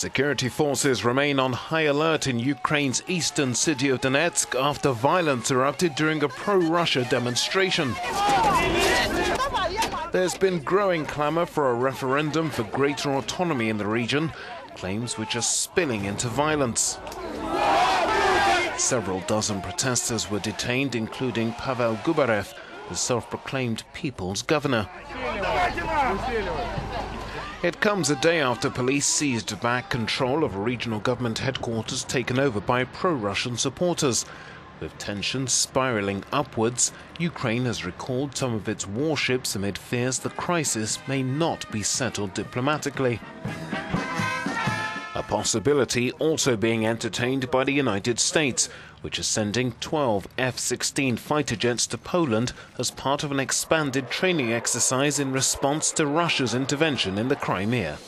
Security forces remain on high alert in Ukraine's eastern city of Donetsk after violence erupted during a pro-Russia demonstration. There's been growing clamor for a referendum for greater autonomy in the region, claims which are spilling into violence. Several dozen protesters were detained, including Pavel Gubarev, the self-proclaimed people's governor. It comes a day after police seized back control of a regional government headquarters taken over by pro-Russian supporters. With tensions spiraling upwards, Ukraine has recalled some of its warships amid fears the crisis may not be settled diplomatically. Possibility also being entertained by the United States, which is sending 12 F 16 fighter jets to Poland as part of an expanded training exercise in response to Russia's intervention in the Crimea.